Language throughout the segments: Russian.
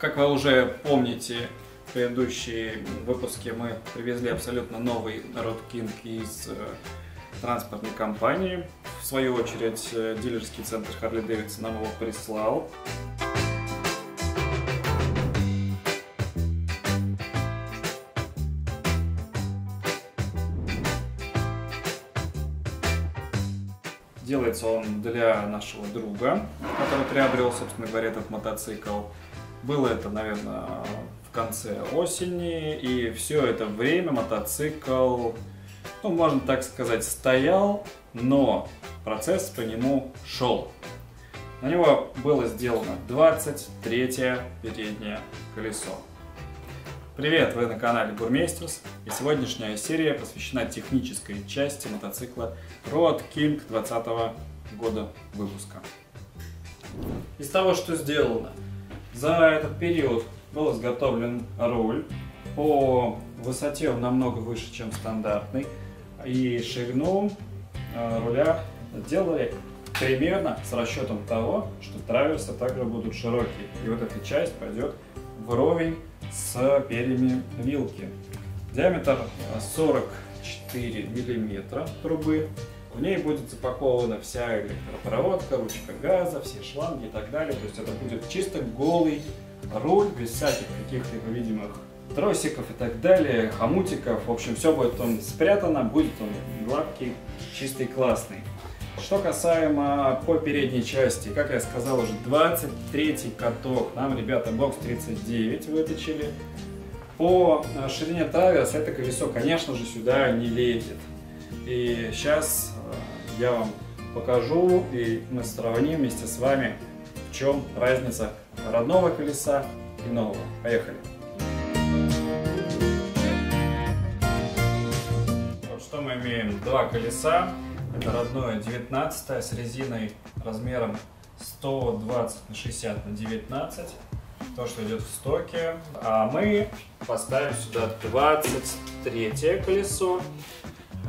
Как вы уже помните, в предыдущие выпуске мы привезли абсолютно новый Road King из э, транспортной компании. В свою очередь, э, дилерский центр Davidson нам его прислал. Делается он для нашего друга, который приобрел, собственно говоря, этот мотоцикл. Было это, наверное, в конце осени, и все это время мотоцикл, ну, можно так сказать, стоял, но процесс по нему шел. На него было сделано 23 переднее колесо. Привет, вы на канале Бурмейстерс, и сегодняшняя серия посвящена технической части мотоцикла Road King 2020 года выпуска. Из того, что сделано, за этот период был изготовлен руль. По высоте он намного выше, чем стандартный, и ширину э, руля сделали примерно с расчетом того, что траверсы также будут широкие. И вот эта часть пойдет вровень с перьями вилки. Диаметр 44 миллиметра трубы. В ней будет запакована вся электропроводка, ручка газа, все шланги и так далее. То есть это будет чисто голый руль, без всяких каких-либо видимых тросиков и так далее, хомутиков. В общем, все будет он спрятано, будет он гладкий, чистый, классный. Что касаемо по передней части, как я сказал уже, 23 каток нам ребята бокс 39 выточили. По э, ширине траверс это колесо, конечно же, сюда не лезет. И сейчас я вам покажу, и мы сравним вместе с вами, в чем разница родного колеса и нового. Поехали! Вот что мы имеем? Два колеса это родное 19 с резиной размером 120 на 60 на 19. То, что идет в стоке. А мы поставим сюда 23 колесо.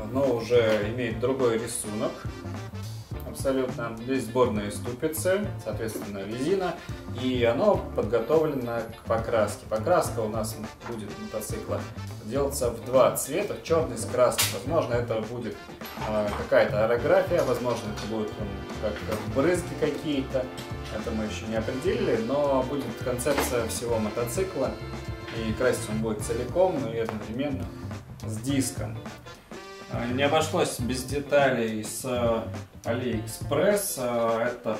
Оно уже имеет другой рисунок абсолютно. Здесь сборные ступицы, соответственно резина, и оно подготовлено к покраске. Покраска у нас будет мотоцикла делаться в два цвета, черный с красным. Возможно, это будет э, какая-то аэрография, возможно, это будут как брызги какие-то. Это мы еще не определили, но будет концепция всего мотоцикла. И красить он будет целиком и одновременно с диском. А, не обошлось без деталей с AliExpress. А, это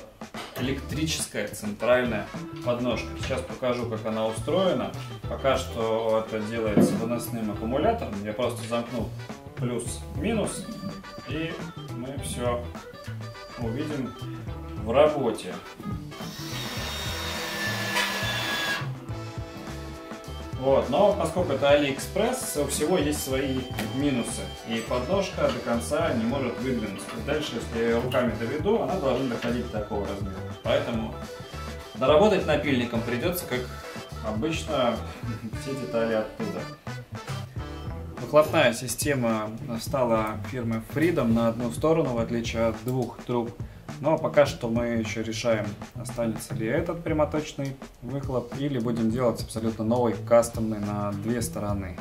электрическая центральная подножка. Сейчас покажу, как она устроена. Пока что это делается выносным аккумулятором. Я просто замкнул плюс-минус, и мы все увидим в работе. Вот, но поскольку это AliExpress, у всего есть свои минусы. И подножка до конца не может выдвинуться. Дальше, если я руками доведу, она должна доходить до такого размера. Поэтому доработать напильником придется, как обычно, все детали оттуда. Выхлопная система стала фирмы Freedom на одну сторону, в отличие от двух труб но пока что мы еще решаем, останется ли этот прямоточный выхлоп или будем делать абсолютно новый, кастомный на две стороны.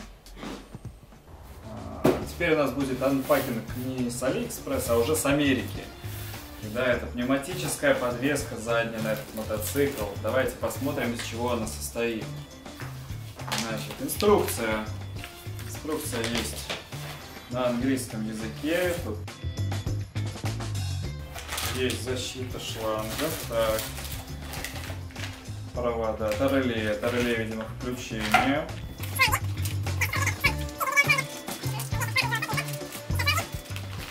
А, теперь у нас будет unpacking не с Алиэкспресс, а уже с Америки. Да, это пневматическая подвеска задняя на этот мотоцикл. Давайте посмотрим, из чего она состоит. Значит, инструкция. Инструкция есть на английском языке. Тут есть защита шлангов. Так. Провода. Торреле. Торреле, видимо, включение.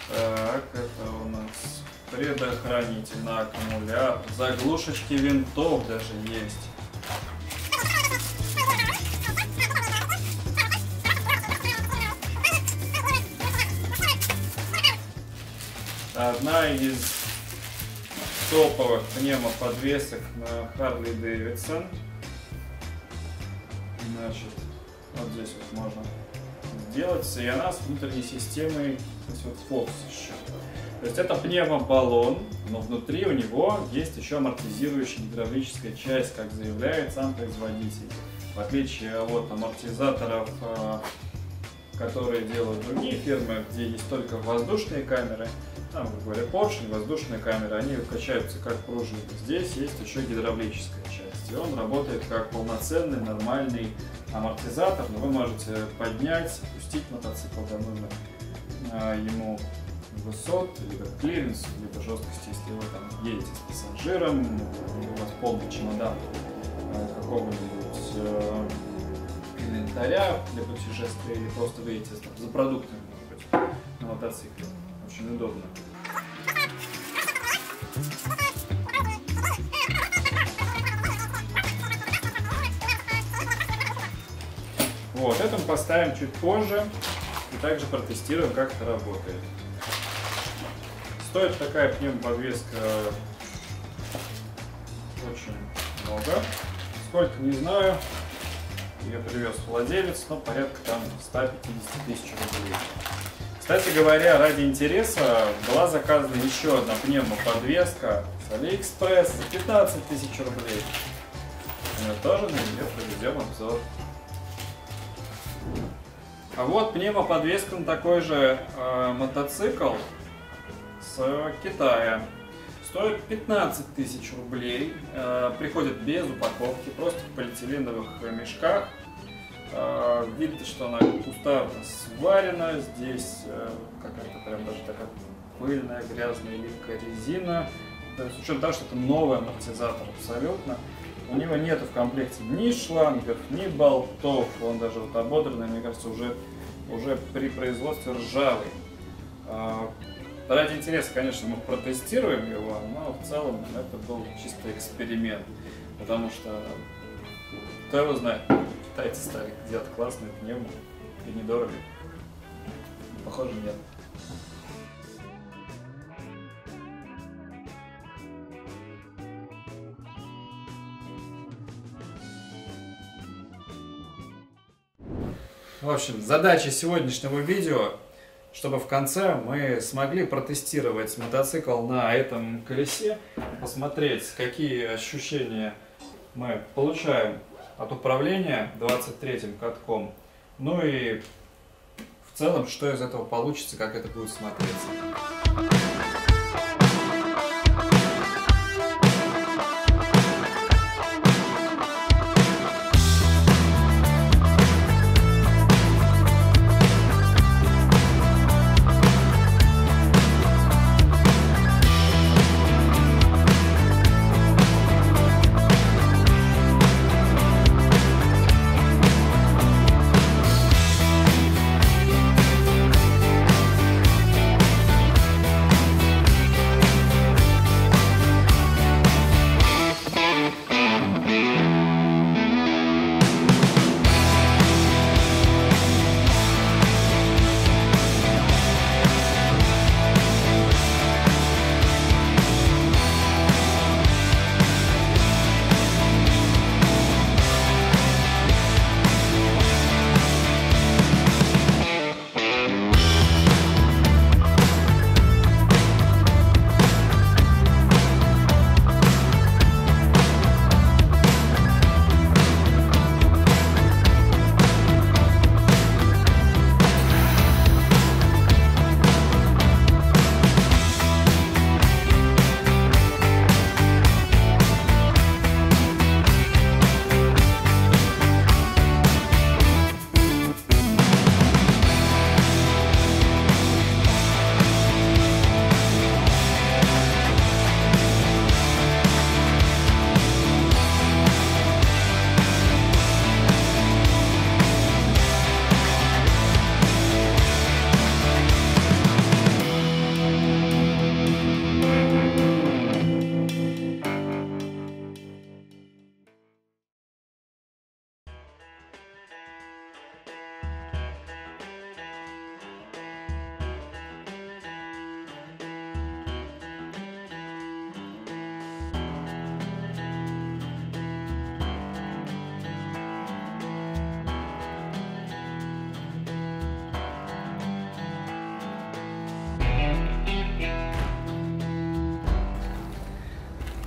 Так, это у нас предохранитель на аккумулятор. Заглушечки винтов даже есть. Одна из топовых пневмоподвесок на Harley Davidson. Значит, вот здесь вот можно делается, и она с внутренней системой то есть вот фокус еще. То есть это пневмобаллон, но внутри у него есть еще амортизирующая гидравлическая часть, как заявляет сам производитель. В отличие от амортизаторов, э, которые делают другие фирмы, где есть только воздушные камеры, там, как говоря, поршень, воздушные камеры, они качаются как пружины. Здесь есть еще гидравлическая часть, и он работает как полноценный, нормальный амортизатор, но вы можете поднять, опустить мотоцикл до нужных а, ему высот, либо клиренс, либо жесткости, если вы там едете с пассажиром, у вас полный чемодан а, какого-нибудь э, инвентаря для путешествия, или просто вы едете там, за продуктами, быть, на мотоцикле. Очень удобно. Вот, это мы поставим чуть позже и также протестируем, как это работает. Стоит такая пневмоподвеска очень много. Сколько, не знаю. Ее привез владелец, но порядка там 150 тысяч рублей. Кстати говоря, ради интереса была заказана еще одна пневмоподвеска с Алиэкспресс за 15 тысяч рублей. Мы тоже на нее проведем обзор. А вот пневмоподвеска на такой же э, мотоцикл с Китая. Стоит 15 тысяч рублей. Э, приходит без упаковки, просто в полиэтиленовых мешках. Э, видно, что она кустарно сварена. Здесь э, какая-то прям даже такая пыльная, грязная, липкая резина. С учетом того, что это новый амортизатор абсолютно. У него нету в комплекте ни шлангов, ни болтов. Он даже вот ободранный, мне кажется, уже, уже при производстве ржавый. А, ради интереса, конечно, мы протестируем его, но в целом это был чисто эксперимент. Потому что, кто его знает, китайцы ставят где-то классную пневму и недорого. Похоже, нет. В общем, задача сегодняшнего видео, чтобы в конце мы смогли протестировать мотоцикл на этом колесе, посмотреть, какие ощущения мы получаем от управления 23-м катком, ну и в целом, что из этого получится, как это будет смотреться.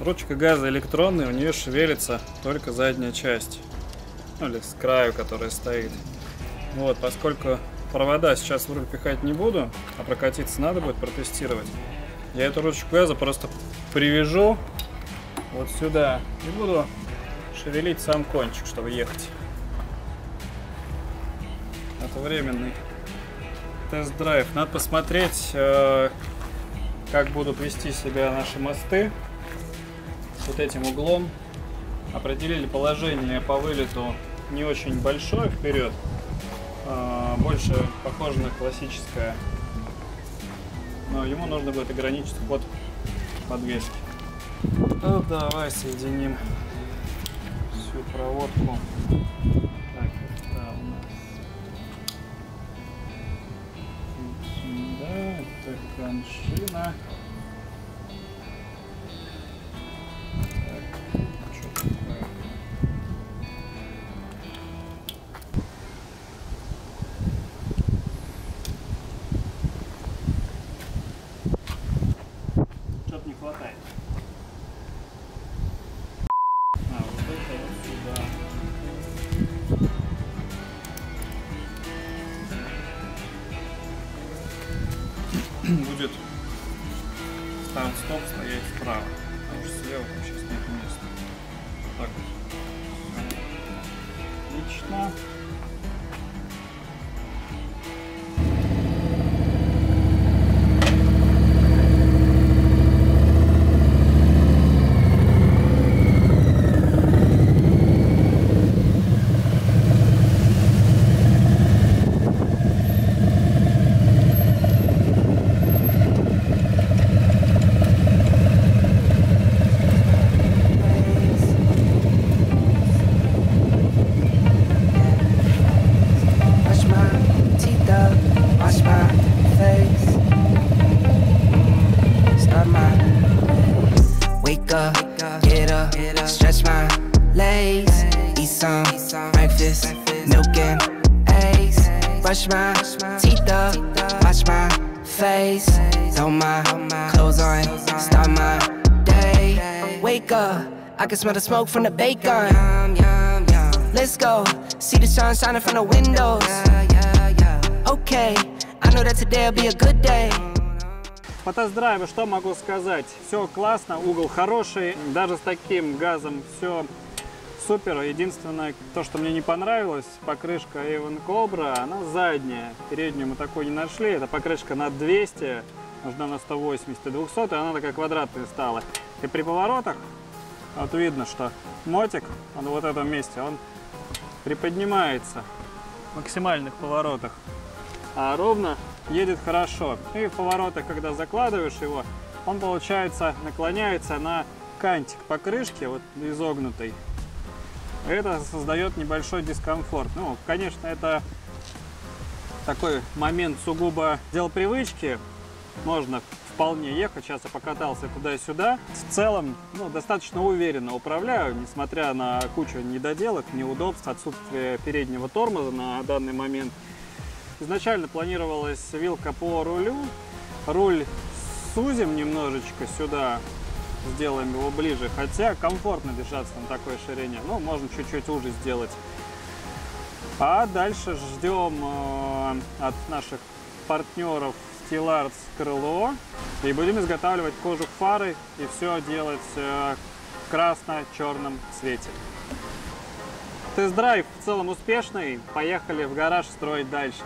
Ручка газа электронная, у нее шевелится только задняя часть. Ну, или с краю, которая стоит. Вот, поскольку провода сейчас в руль пихать не буду, а прокатиться надо будет протестировать, я эту ручку газа просто привяжу вот сюда и буду шевелить сам кончик, чтобы ехать. Это временный тест-драйв. Надо посмотреть, э, как будут вести себя наши мосты вот этим углом. Определили положение по вылету не очень большое вперед, а больше похоже на классическое. Но ему нужно будет ограничить ход подвески. Ну, давай соединим всю проводку. Так, это у нас сюда, это коншина. Brush my teeth up, wash my face, throw my clothes on, start my day. Wake up, I can smell the smoke from the bacon. Let's go. See the sun shining from the windows. Okay, I know that today'll be a good day. По тест-драйву что могу сказать? Все классно, угол хороший, даже с таким газом все супер. Единственное, то, что мне не понравилось, покрышка Avon Cobra, она задняя. Переднюю мы такой не нашли, это покрышка на 200, нужна на 180 и 200, и она такая квадратная стала. И при поворотах, вот видно, что мотик, он в вот этом месте, он приподнимается в максимальных поворотах а ровно едет хорошо. И в поворотах, когда закладываешь его, он, получается, наклоняется на кантик покрышки, вот изогнутый. Это создает небольшой дискомфорт. Ну, конечно, это такой момент сугубо дел привычки. Можно вполне ехать. Сейчас я покатался туда-сюда. В целом, ну, достаточно уверенно управляю, несмотря на кучу недоделок, неудобств, отсутствие переднего тормоза на данный момент. Изначально планировалась вилка по рулю. Руль сузим немножечко сюда, сделаем его ближе. Хотя комфортно держаться на такой ширине. Ну, можно чуть-чуть уже сделать. А дальше ждем э, от наших партнеров Steel крыло. И будем изготавливать кожух фары и все делать э, в красно-черном цвете. Тест-драйв в целом успешный. Поехали в гараж строить дальше.